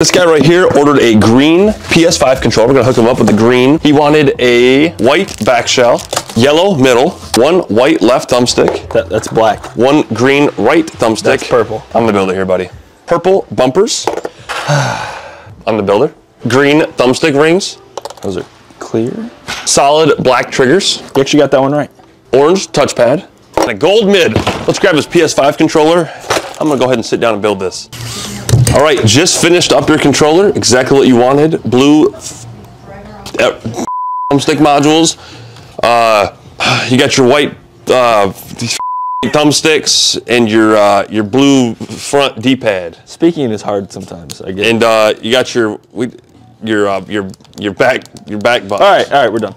This guy right here ordered a green PS5 controller. We're gonna hook him up with the green. He wanted a white back shell, yellow middle, one white left thumbstick, That, that's black. one green right thumbstick. That's purple. I'm the builder here, buddy. Purple bumpers. I'm the builder. Green thumbstick rings. Those are clear. Solid black triggers. Looks you actually got that one right. Orange touchpad. And a gold mid. Let's grab his PS5 controller. I'm gonna go ahead and sit down and build this. All right, just finished up your controller. Exactly what you wanted. Blue uh, thumbstick modules. Uh, you got your white uh, thumbsticks and your uh, your blue front D-pad, Speaking is hard sometimes. I get. and uh, you got your your uh, your your back your back button. all right, all right, we're done.